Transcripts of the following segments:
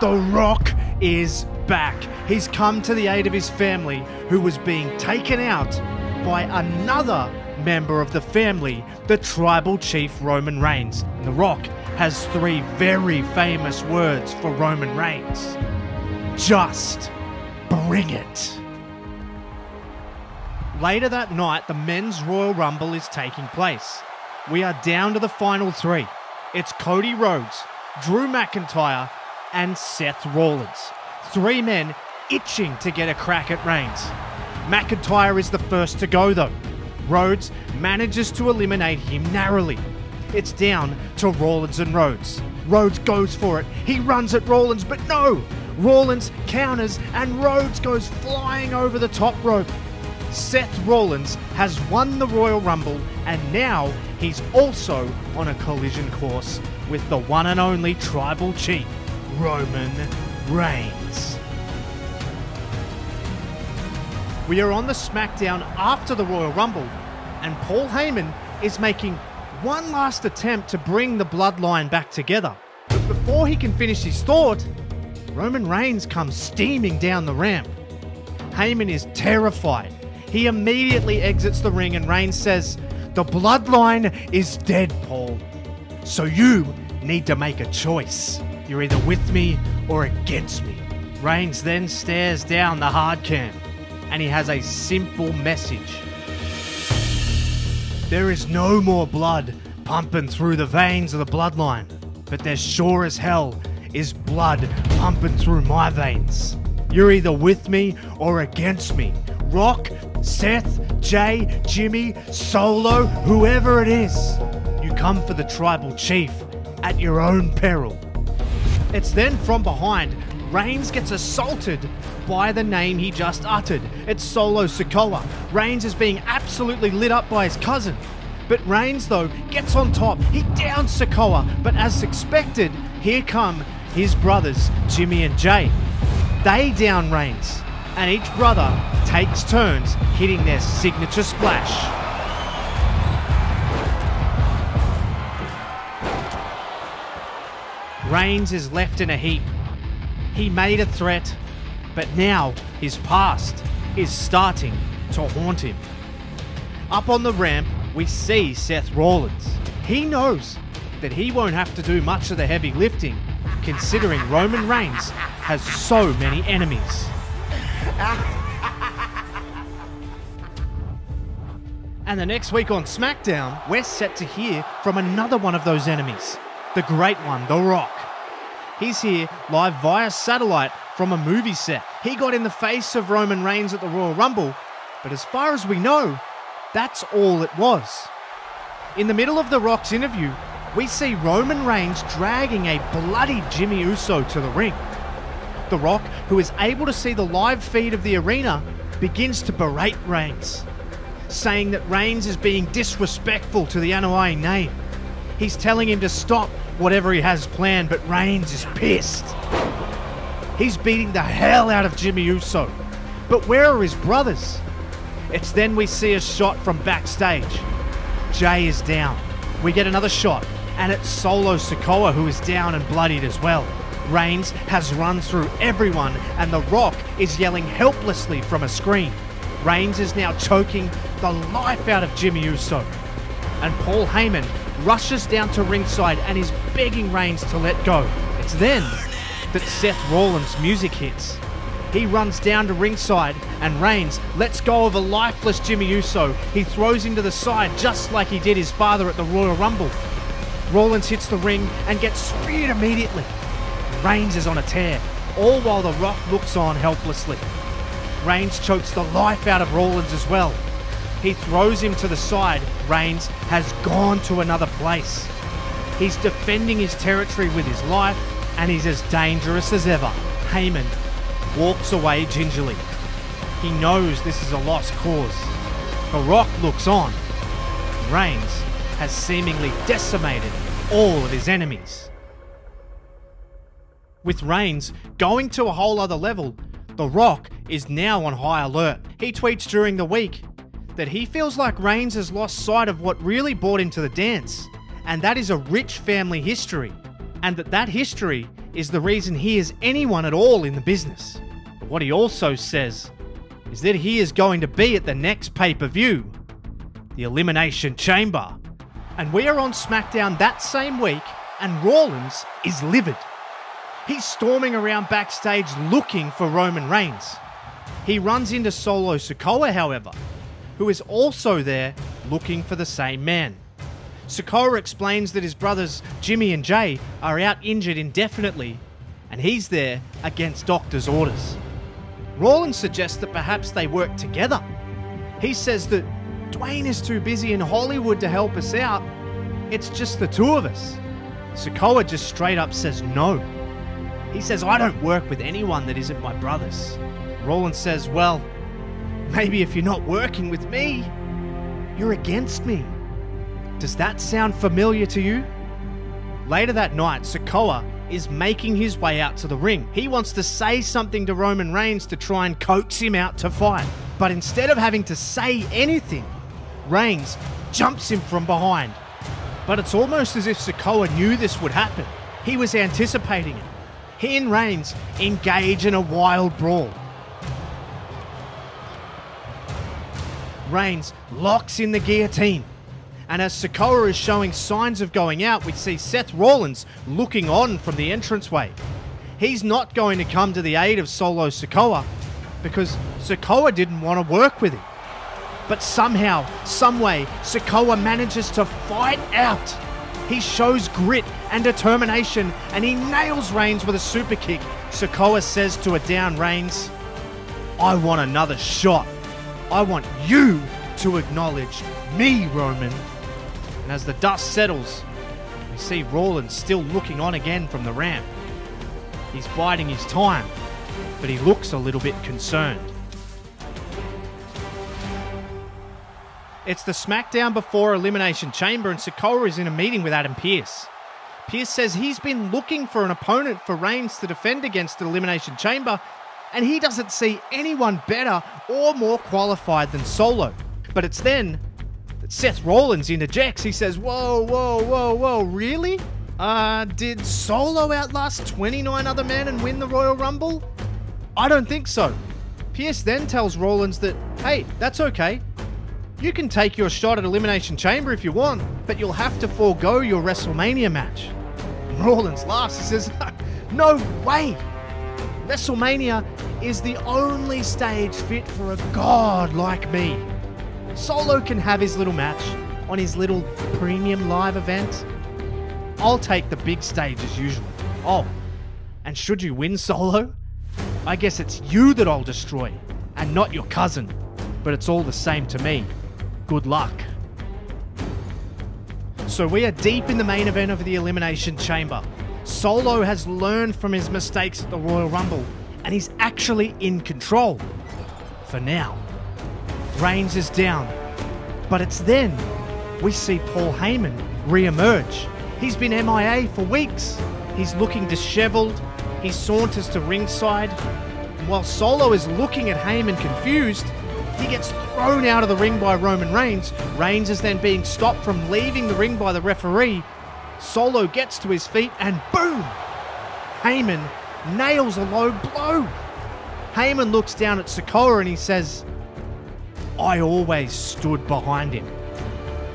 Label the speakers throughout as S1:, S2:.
S1: The Rock is back. He's come to the aid of his family, who was being taken out by another member of the family, the tribal chief Roman Reigns. And The Rock has three very famous words for Roman Reigns Just bring it. Later that night, the men's Royal Rumble is taking place. We are down to the final three. It's Cody Rhodes, Drew McIntyre, and Seth Rollins. Three men itching to get a crack at Reigns. McIntyre is the first to go though. Rhodes manages to eliminate him narrowly. It's down to Rollins and Rhodes. Rhodes goes for it. He runs at Rollins, but no! Rollins counters and Rhodes goes flying over the top rope. Seth Rollins has won the Royal Rumble and now he's also on a collision course with the one and only tribal chief, Roman Reigns. We are on the SmackDown after the Royal Rumble, and Paul Heyman is making one last attempt to bring the bloodline back together. But before he can finish his thought, Roman Reigns comes steaming down the ramp. Heyman is terrified. He immediately exits the ring and Reigns says, The bloodline is dead, Paul. So you need to make a choice. You're either with me or against me. Reigns then stares down the hard cam and he has a simple message. There is no more blood pumping through the veins of the bloodline, but there sure as hell is blood pumping through my veins. You're either with me or against me. Rock, Seth, Jay, Jimmy, Solo, whoever it is. You come for the tribal chief at your own peril. It's then from behind, Reigns gets assaulted by the name he just uttered. It's Solo Sikoa. Reigns is being absolutely lit up by his cousin. But Reigns, though, gets on top. He downs Sikoa, but as expected, here come his brothers, Jimmy and Jay. They down Reigns, and each brother takes turns hitting their signature splash. Reigns is left in a heap. He made a threat, but now his past is starting to haunt him. Up on the ramp, we see Seth Rollins. He knows that he won't have to do much of the heavy lifting, considering Roman Reigns has so many enemies. And the next week on SmackDown, we're set to hear from another one of those enemies, the great one, The Rock. He's here live via satellite from a movie set. He got in the face of Roman Reigns at the Royal Rumble, but as far as we know, that's all it was. In the middle of The Rock's interview, we see Roman Reigns dragging a bloody Jimmy Uso to the ring. The Rock, who is able to see the live feed of the arena, begins to berate Reigns, saying that Reigns is being disrespectful to the Anoa'i name. He's telling him to stop whatever he has planned, but Reigns is pissed. He's beating the hell out of Jimmy Uso. But where are his brothers? It's then we see a shot from backstage. Jay is down. We get another shot, and it's Solo Sikoa who is down and bloodied as well. Reigns has run through everyone, and The Rock is yelling helplessly from a screen. Reigns is now choking the life out of Jimmy Uso. And Paul Heyman rushes down to ringside and is begging Reigns to let go. It's then that Seth Rollins' music hits. He runs down to ringside and Reigns lets go of a lifeless Jimmy Uso. He throws him to the side just like he did his father at the Royal Rumble. Rollins hits the ring and gets speared immediately. Reigns is on a tear, all while The Rock looks on helplessly. Reigns chokes the life out of Rollins as well. He throws him to the side. Reigns has gone to another place. He's defending his territory with his life, and he's as dangerous as ever. Heyman walks away gingerly. He knows this is a lost cause. The Rock looks on. Reigns has seemingly decimated all of his enemies. With Reigns going to a whole other level, The Rock is now on high alert. He tweets during the week that he feels like Reigns has lost sight of what really brought him to the dance, and that is a rich family history, and that that history is the reason he is anyone at all in the business. What he also says is that he is going to be at the next pay per view, the Elimination Chamber. And we are on SmackDown that same week, and Rollins is livid. He's storming around backstage looking for Roman Reigns. He runs into Solo Sikoa, however, who is also there looking for the same man. Sikoa explains that his brothers Jimmy and Jay are out injured indefinitely, and he's there against doctor's orders. Rollins suggests that perhaps they work together. He says that Dwayne is too busy in Hollywood to help us out. It's just the two of us. Sikoa just straight up says no. He says, I don't work with anyone that isn't my brothers. Rollins says, Well, maybe if you're not working with me, you're against me. Does that sound familiar to you? Later that night, Sikoa is making his way out to the ring. He wants to say something to Roman Reigns to try and coax him out to fight. But instead of having to say anything, Reigns jumps him from behind. But it's almost as if Sikoa knew this would happen. He was anticipating it. He and Reigns engage in a wild brawl. Reigns locks in the guillotine. And as Sikoa is showing signs of going out, we see Seth Rollins looking on from the entranceway. He's not going to come to the aid of Solo Sikoa because Sikoa didn't want to work with him. But somehow, someway, Sikoa manages to fight out. He shows grit and determination and he nails Reigns with a super kick. Sikoa says to a down Reigns, I want another shot. I want you to acknowledge me, Roman. And as the dust settles, we see Rollins still looking on again from the ramp. He's biding his time, but he looks a little bit concerned. It's the SmackDown before Elimination Chamber, and Sikoa is in a meeting with Adam Pearce. Pearce says he's been looking for an opponent for Reigns to defend against the Elimination Chamber, and he doesn't see anyone better or more qualified than Solo. But it's then that Seth Rollins interjects. He says, Whoa, whoa, whoa, whoa, really? Uh, did Solo outlast 29 other men and win the Royal Rumble? I don't think so. Pearce then tells Rollins that, hey, that's okay. You can take your shot at Elimination Chamber if you want, but you'll have to forego your WrestleMania match. Rollins laughs. He says, No way! WrestleMania is the only stage fit for a god like me. Solo can have his little match on his little premium live event. I'll take the big stage as usual. Oh, and should you win Solo, I guess it's you that I'll destroy, and not your cousin. But it's all the same to me. Good luck. So we are deep in the main event of the Elimination Chamber. Solo has learned from his mistakes at the Royal Rumble, and he's actually in control. For now. Reigns is down. But it's then we see Paul Heyman re-emerge. He's been MIA for weeks. He's looking disheveled. He saunters to ringside. While Solo is looking at Heyman confused, he gets thrown out of the ring by Roman Reigns. Reigns is then being stopped from leaving the ring by the referee. Solo gets to his feet and boom! Heyman nails a low blow. Heyman looks down at Sikoa and he says, I always stood behind him.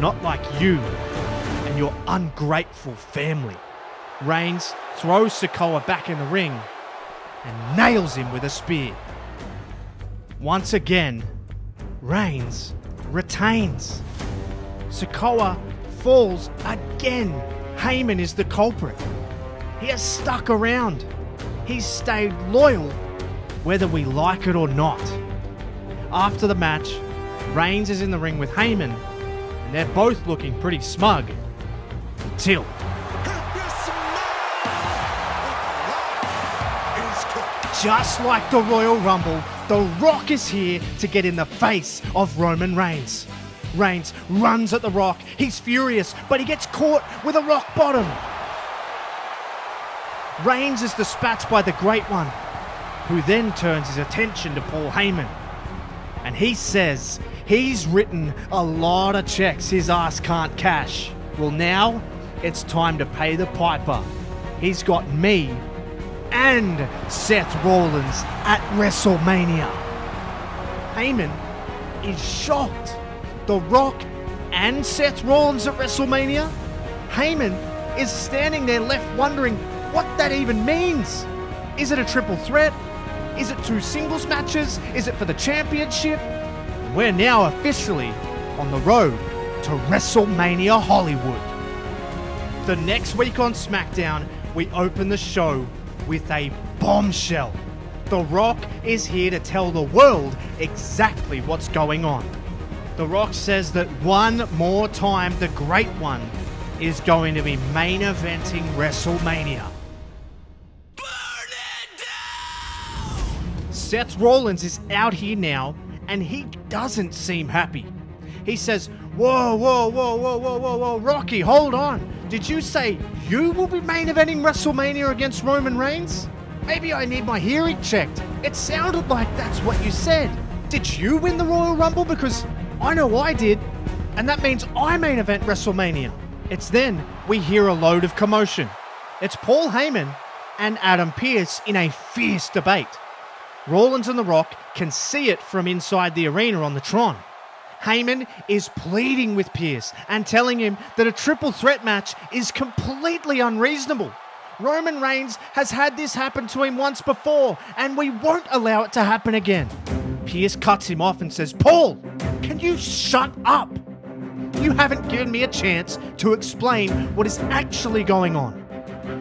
S1: Not like you and your ungrateful family. Reigns throws Sikoa back in the ring and nails him with a spear. Once again, Reigns retains. Sikoa falls again. Heyman is the culprit. He has stuck around. He's stayed loyal, whether we like it or not. After the match, Reigns is in the ring with Heyman, and they're both looking pretty smug. Until. Just like the Royal Rumble, The Rock is here to get in the face of Roman Reigns. Reigns runs at The Rock. He's furious, but he gets caught with a rock bottom. Reigns is dispatched by the Great One, who then turns his attention to Paul Heyman. And he says he's written a lot of checks his ass can't cash. Well, now it's time to pay the piper. He's got me and Seth Rollins at WrestleMania. Heyman is shocked. The Rock and Seth Rollins at WrestleMania? Heyman is standing there left wondering what that even means. Is it a triple threat? Is it two singles matches? Is it for the championship? We're now officially on the road to WrestleMania Hollywood. The next week on SmackDown, we open the show with a bombshell. The Rock is here to tell the world exactly what's going on. The Rock says that one more time, the Great One is going to be main eventing WrestleMania. Seth Rollins is out here now, and he doesn't seem happy. He says, Whoa, whoa, whoa, whoa, whoa, whoa, whoa, Rocky, hold on. Did you say you will be main eventing WrestleMania against Roman Reigns? Maybe I need my hearing checked. It sounded like that's what you said. Did you win the Royal Rumble? Because I know I did. And that means I main event WrestleMania. It's then we hear a load of commotion. It's Paul Heyman and Adam Pearce in a fierce debate. Rollins and The Rock can see it from inside the arena on the Tron. Heyman is pleading with Pearce and telling him that a triple threat match is completely unreasonable. Roman Reigns has had this happen to him once before, and we won't allow it to happen again. Pearce cuts him off and says, Paul, can you shut up? You haven't given me a chance to explain what is actually going on.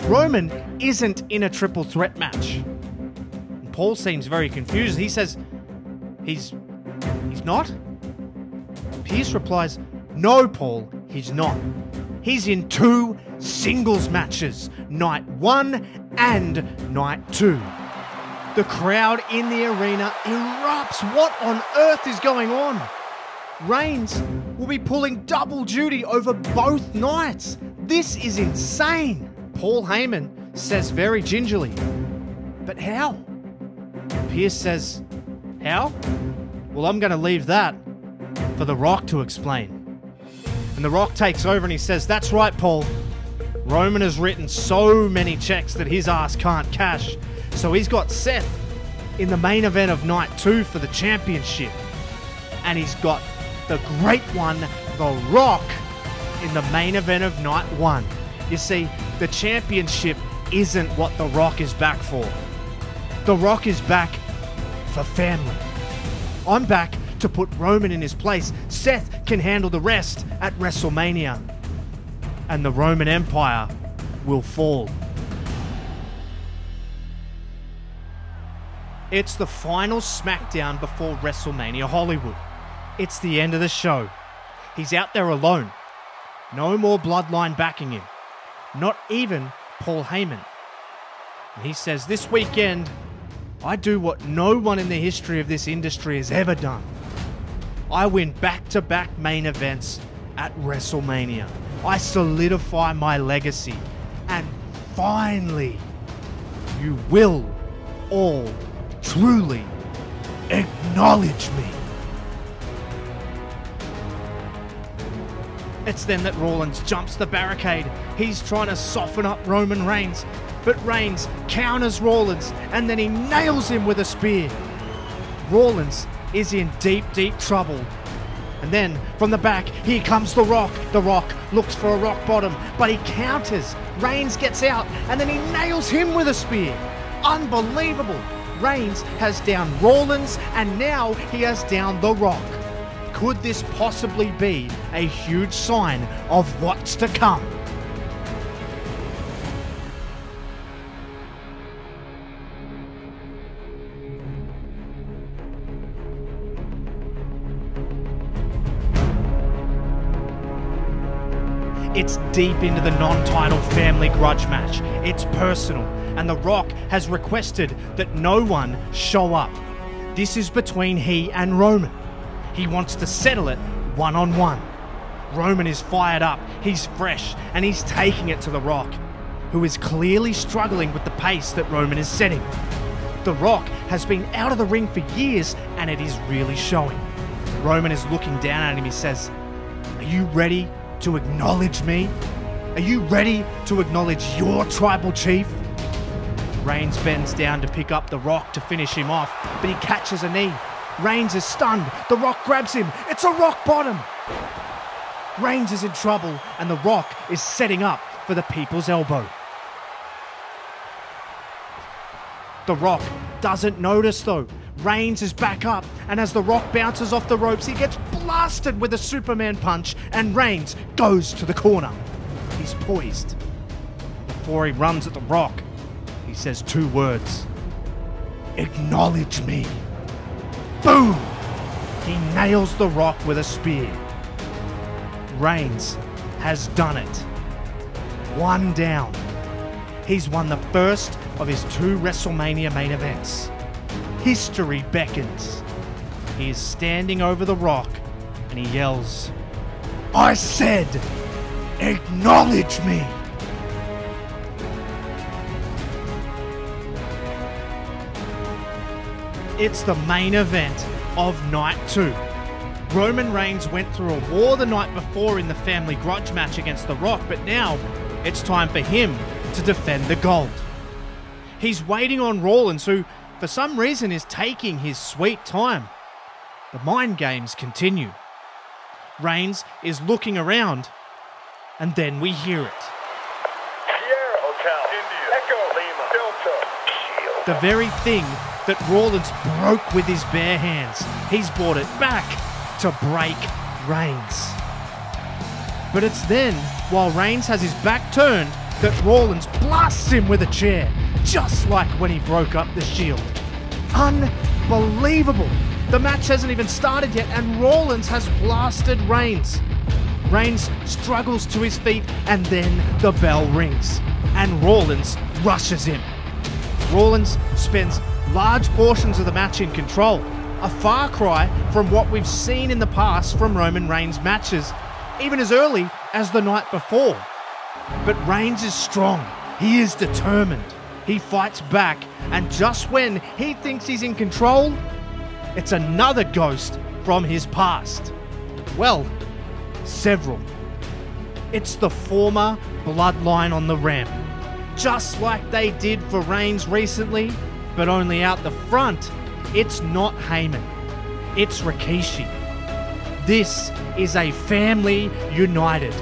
S1: Roman isn't in a triple threat match. Paul seems very confused. He says, He's. He's not? Pearce replies, No, Paul, he's not. He's in two singles matches, night one and night two. The crowd in the arena erupts. What on earth is going on? Reigns will be pulling double duty over both nights. This is insane. Paul Heyman says very gingerly, But how? Pearce says, How? Well, I'm going to leave that for The Rock to explain. And The Rock takes over and he says, That's right, Paul. Roman has written so many checks that his ass can't cash. So he's got Seth in the main event of night two for the championship. And he's got the great one, The Rock, in the main event of night one. You see, the championship isn't what The Rock is back for. The Rock is back for family. I'm back to put Roman in his place. Seth can handle the rest at WrestleMania. And the Roman Empire will fall. It's the final SmackDown before WrestleMania Hollywood. It's the end of the show. He's out there alone. No more bloodline backing him. Not even Paul Heyman. And he says this weekend, I do what no one in the history of this industry has ever done. I win back to back main events at WrestleMania. I solidify my legacy. And finally, you will all truly acknowledge me. It's then that Rollins jumps the barricade. He's trying to soften up Roman Reigns, but Reigns counters Rollins and then he nails him with a spear. Rollins is in deep, deep trouble. And then from the back, here comes The Rock. The Rock looks for a rock bottom, but he counters. Reigns gets out, and then he nails him with a spear. Unbelievable. Reigns has down Rollins, and now he has down The Rock. Could this possibly be a huge sign of what's to come? It's deep into the non title family grudge match. It's personal, and The Rock has requested that no one show up. This is between he and Roman. He wants to settle it one on one. Roman is fired up, he's fresh, and he's taking it to The Rock, who is clearly struggling with the pace that Roman is setting. The Rock has been out of the ring for years, and it is really showing. Roman is looking down at him. He says, Are you ready to acknowledge me? Are you ready to acknowledge your tribal chief? Reigns bends down to pick up The Rock to finish him off, but he catches a knee. Reigns is stunned. The Rock grabs him. It's a rock bottom. Reigns is in trouble, and The Rock is setting up for the people's elbow. The Rock doesn't notice though. Reigns is back up, and as The Rock bounces off the ropes, he gets blasted with a Superman punch, and Reigns goes to the corner. He's poised. Before he runs at The Rock, he says two words Acknowledge me. Boom! He nails The Rock with a spear. Reigns has done it. One down. He's won the first of his two WrestleMania main events. History beckons. He is standing over The Rock and he yells, I said, acknowledge me! It's the main event of night two. Roman Reigns went through a war the night before in the family grudge match against The Rock, but now it's time for him to defend the gold. He's waiting on Rollins, who, for some reason, is taking his sweet time. The mind games continue. Reigns is looking around, and then we hear it.
S2: Sierra Hotel, India, Echo, Lima, Delta, Shield.
S1: The very thing that Rollins broke with his bare hands. He's brought it back to break Reigns. But it's then, while Reigns has his back turned, that Rollins blasts him with a chair, just like when he broke up the Shield. Unbelievable! The match hasn't even started yet, and Rollins has blasted Reigns. Reigns struggles to his feet, and then the bell rings, and Rollins rushes him. Rollins spends large portions of the match in control, a far cry from what we've seen in the past from Roman Reigns' matches, even as early as the night before. But Reigns is strong, he is determined. He fights back, and just when he thinks he's in control, it's another ghost from his past. Well, several. It's the former bloodline on the ramp. Just like they did for Reigns recently, but only out the front, it's not Heyman. It's Rikishi. This is a family united.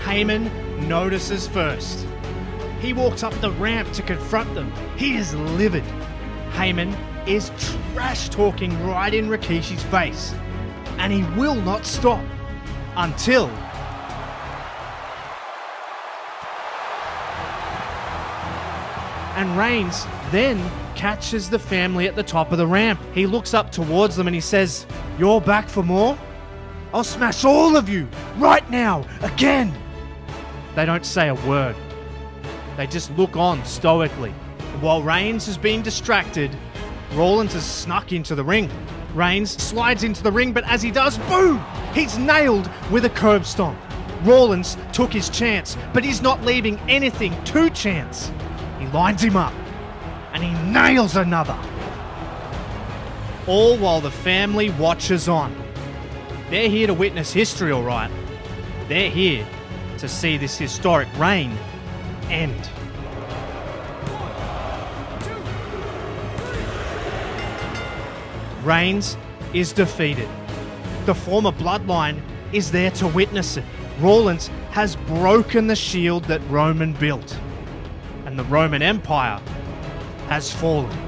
S1: Heyman notices first. He walks up the ramp to confront them. He is livid. Heyman is trash talking right in Rikishi's face. And he will not stop until and Reigns then catches the family at the top of the ramp. He looks up towards them and he says, You're back for more? I'll smash all of you right now, again. They don't say a word. They just look on stoically. While Reigns has been distracted, Rollins has snuck into the ring. Reigns slides into the ring, but as he does, boom! He's nailed with a curb stomp. Rollins took his chance, but he's not leaving anything to chance. He lines him up, and he nails another. All while the family watches on. They're here to witness history, alright. They're here to see this historic reign end. Reigns is defeated. The former bloodline is there to witness it. Rollins has broken the shield that Roman built, and the Roman Empire has fallen.